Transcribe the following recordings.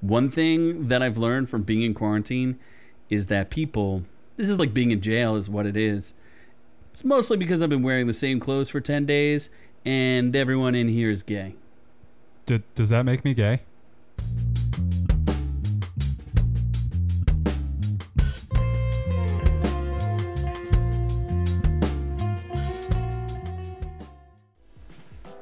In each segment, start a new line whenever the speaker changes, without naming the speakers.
One thing that I've learned from being in quarantine is that people, this is like being in jail, is what it is. It's mostly because I've been wearing the same clothes for 10 days and everyone in here is gay.
D- does that make me gay?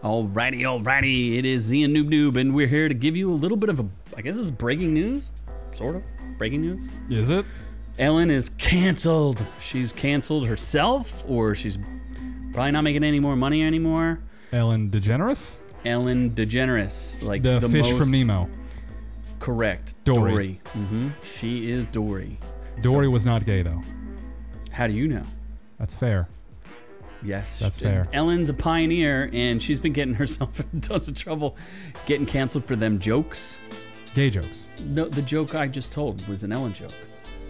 Alrighty, alrighty. It is Z and Noob Noob, and we're here to give you a little bit of a, I guess it's breaking news, sort of breaking news.
Is it?
Ellen is canceled. She's canceled herself, or she's probably not making any more money anymore.
Ellen DeGeneres?
Ellen DeGeneres, like
The,
the,
fish
most
from Nemo.
correct.
Dory.
Mm-hmm. She is Dory.
Dory was not gay though.
How do you know?
That's fair.
Yes,
That's fair.
Ellen's a pioneer, and she's been getting herself in tons of trouble, getting canceled for them jokes.
Gay jokes.
No, the joke I just told was an Ellen joke.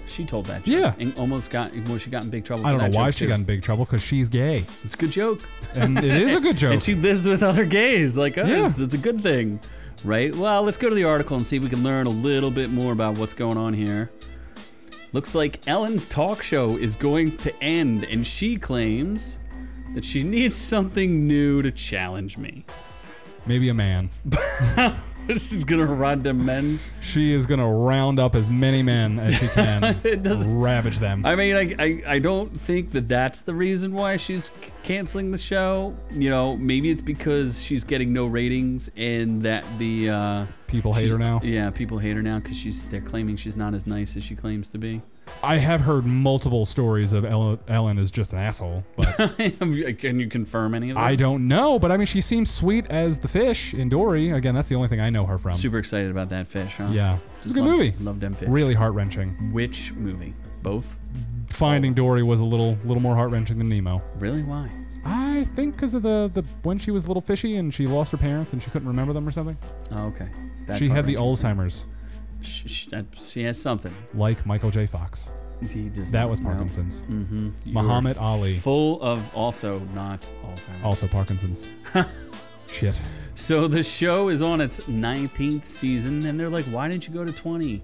She told that joke.
Yeah.
And almost got, well, she got in big trouble.
I don't know why she
too.
got in big trouble because she's gay,
It's a good joke.
and it is a good joke.
And she lives with other gays. Like, oh,
Yeah.
it's, it's a good thing. Right? Well, let's go to the article and see if we can learn a little bit more about what's going on here. Looks like Ellen's talk show is going to end, and she claims that she needs something new to challenge me.
Maybe a man.
She's gonna run to men's.
She is gonna round up as many men as she can,
It doesn't-
ravage them.
I mean, I, I, I don't think that that's the reason why she's c- canceling the show. You know, maybe it's because she's getting no ratings and that the uh,
People hate her now.
Yeah, people hate her now because she's they're claiming she's not as nice as she claims to be.
I have heard multiple stories of Ellen, Ellen is just an asshole, but
Can you confirm any of those?
I don't know. But I mean, she seems sweet as the fish in Dory. Again, that's the only thing I know her from.
Super excited about that fish, huh?
Yeah, it's a good
love,
movie.
Love them fish.
Really heart wrenching.
Which movie? Both?
Finding Dory was a little little more heart wrenching than Nemo.
Really? Why?
I think because of the, the when she was a little fishy and she lost her parents and she couldn't remember them or something.
Oh, okay. That's
she had the. Alzheimer's,
Sh- She has something.
like Michael J. Fox.
He does
That was
know.
Parkinson's.
Mhm.
Muhammad Ali.
Full of also not Alzheimer's.
Also Parkinson's. Shit.
So the show is on its 19th season, and they're like, why didn't you go to 20?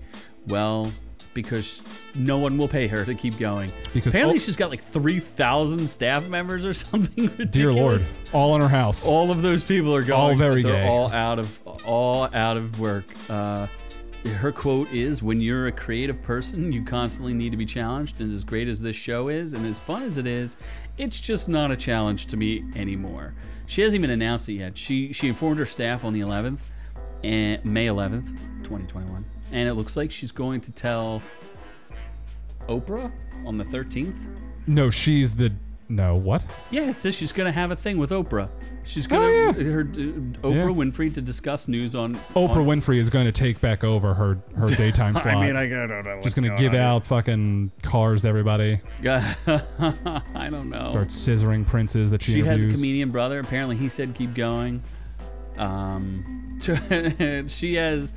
Well, because no one will pay her to keep going.
Because
Apparently,
oh-
she's got like 3,000 staff members or something ridiculous.
Dear Lord, all in her house.
All of those people are going.
All very
they're
gay.
All out of all out of work. Uh, her quote is, "When you're a creative person, you constantly need to be challenged. And as great as this show is, and as fun as it is, it's just not a challenge to me anymore." She hasn't even announced it yet. She she informed her staff on the 11th, and May 11th, 2021, and it looks like she's going to tell Oprah on the 13th.
No, she's the no what?
Yeah, it says she's gonna have a thing with Oprah. She's gonna
Oh, yeah.
her uh, Oprah
Yeah.
Winfrey to discuss news on
Oprah
on-
Winfrey is going to take back over her her daytime slot.
I mean, I don't know.
She's going to
going
give out fucking cars to everybody.
I don't know.
Start scissoring princes that she,
she has a comedian brother. Apparently, he said keep going. Um, she has.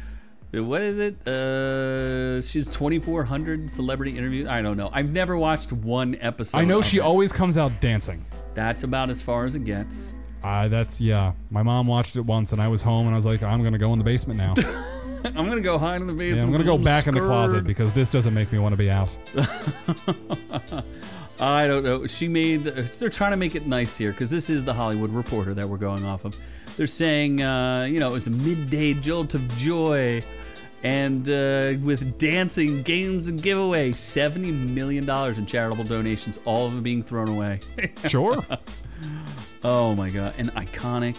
What is it? Uh, she's 2,400 celebrity interviews. I don't know. I've never watched one episode.
I know she
it.
always comes out dancing.
That's about as far as it gets.
Uh, that's yeah. My mom watched it once, and I was home, and I was like, I'm gonna go in the basement now.
I'm gonna go hide in the basement.
Yeah, I'm gonna go back in the closet because this doesn't make me want to be out.
I don't know. She made. They're trying to make it nice here because this is the Hollywood Reporter that we're going off of. They're saying, uh, you know, it was a midday jolt of joy, and uh, with dancing, games, and giveaway, seventy million dollars in charitable donations, all of them being thrown away.
Sure.
oh my god, an iconic.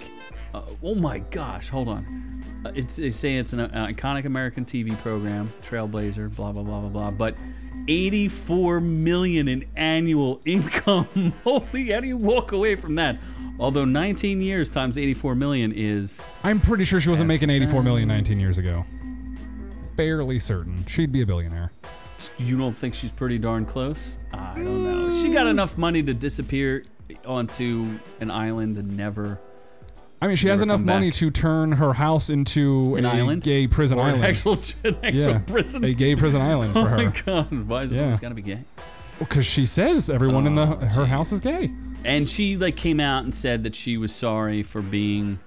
Uh, oh my gosh, hold on. Uh, it's they say it's an uh, iconic American TV program, Trailblazer, blah blah blah blah blah. But 84 million in annual income. Holy, how do you walk away from that? Although 19 years times 84 million is
I'm pretty sure she wasn't making 84 million 19 years ago. Fairly certain she'd be a billionaire.
you don't think she's pretty darn close? I don't know. She got enough money to disappear onto an island and never
I mean, she has enough money
back.
to turn her house into
An
a
island?
gay prison
or
island.
an actual, an actual
yeah,
prison.
a gay prison island for her.
oh my god, why is it
Yeah.
always gotta be gay?
Because she says everyone in the
Oh,
her
geez.
house is gay.
And she like came out and said that she was sorry for being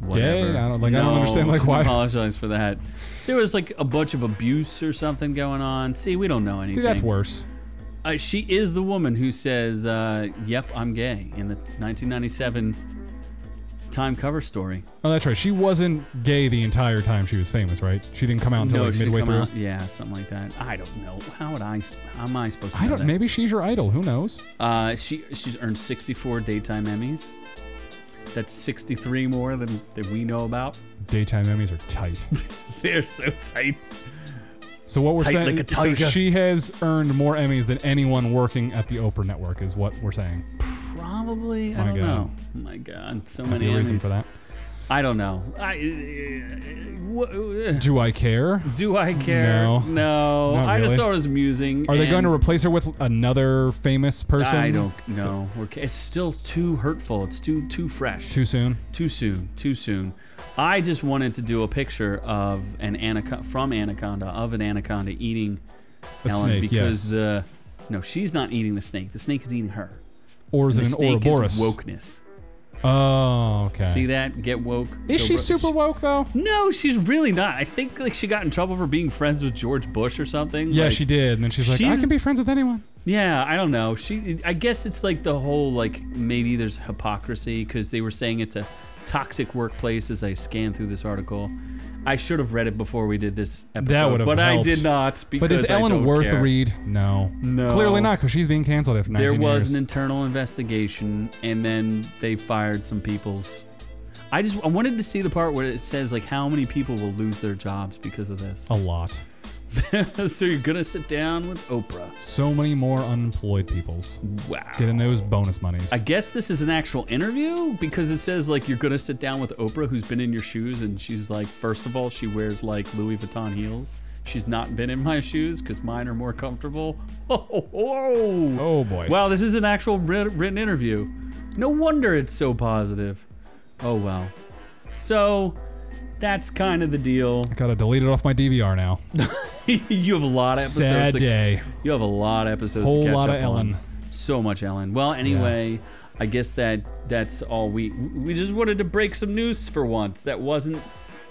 whatever.
I don't- like, I don't understand, like, why-
Apologize for that. There was like a bunch of abuse or something going on. See, we don't know anything.
See, that's worse.
Uh, she is the woman who says, uh, "Yep, I'm gay" in the 1997 Time cover story.
Oh, that's right. She wasn't gay the entire time she was famous, right? She didn't come out until
no,
like
she
midway through.
out, yeah, something like that. I don't know. How would I? How am I supposed to?
I don't.
that?
Maybe she's your idol. Who knows?
Uh, she she's earned 64 daytime Emmys. That's 63 more than, than we know about.
Daytime Emmys are tight.
They're so tight.
So what we're
Tight
saying,
like a
so she has earned more Emmys than anyone working at the Oprah Network, is what we're saying.
Probably. I don't
God.
know. Oh my God, so many
reason
Emmys.
for that.
I don't know. I, uh, wh-
Do I care?
do I care?
No.
No.
Not
I just thought it was amusing.
Are they going to replace her with another famous person?
I don't know. It's still too hurtful. It's too too fresh.
Too soon.
too soon. Too soon. I just wanted to do a picture of an anaconda from Anaconda of an anaconda eating
A
Ellen
snake,
because
yes.
the no, she's not eating the snake. The snake is eating her.
Or is it an
snake
Ouroboros?
is wokeness.
Oh, okay.
See that? Get woke.
Is she super woke though?
No, she's really not. I think like she got in trouble for being friends with George Bush or something.
Yeah,
Like,
she did. And then she's like, I can be friends with anyone.
Yeah, I don't know. She, I guess it's like the whole like maybe there's hypocrisy because they were saying it's a toxic workplace. As I scanned through this article, I should have read it before we did this episode,
would've
but I did not. Because
But is
I
Ellen worth
care.
a read? No.
No.
Clearly not, because she's being canceled after 19
There was
years.
an internal investigation, and then they fired some people's. I just I wanted to see the part where it says like how many people will lose their jobs because of this.
a lot.
so you're gonna sit down with Oprah.
So many more unemployed peoples
Wow.
getting those bonus monies.
I guess this is an actual interview because it says like you're gonna sit down with Oprah, who's been in your shoes, and she's like, first of all, she wears like Louis Vuitton heels. She's not been in my shoes because mine are more comfortable. Oh, oh,
oh boy.
wow! This is an actual writ- written interview. No wonder it's so positive. Oh well. So that's kind of the deal.
I gotta delete it off my DVR now.
you have a lot of episodes.
Sad
to-
day.
You have a lot of episodes.
Whole
to catch
lot of
up
Ellen.
On. So much Ellen. Well, anyway, I guess that that's all we we just wanted to break some news for once. That wasn't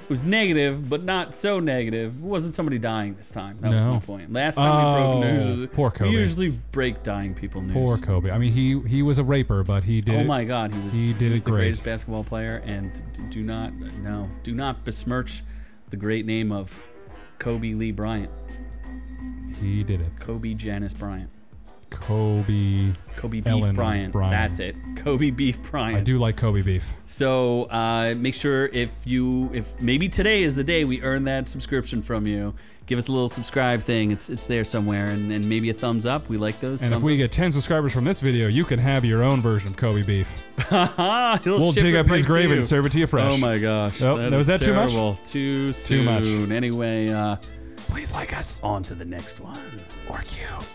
was negative, but not so negative. It wasn't somebody dying this time. That was my point. Last time we
Oh,
broke news,
poor Kobe.
we usually break dying people news.
Poor Kobe. I mean, he he was a raper, but he did.
Oh my God, he was
he did
was
it
the
great.
greatest basketball player, and do not no, do not besmirch the great name of Kobe Lee Bryant,
He did it.
Kobe Janice Bryant.
Kobe.
Kobe Beef
Ellen
Bryant.
Bryant.
That's it. Kobe Beef Bryant.
I do like Kobe beef.
So uh, make sure if you if maybe today is the day we earn that subscription from you, give us a little subscribe thing. It's it's there somewhere, and, and maybe a thumbs up. We like those.
And if
thumbs
we get 10 subscribers from this video, you can have your own version of Kobe beef. We'll dig up his grave and serve it to you fresh.
Oh my gosh.
Oh,
that
was that too much?
terrible. Too soon.
much.
Anyway, uh,
Please like us.
on to the next one.
Or you.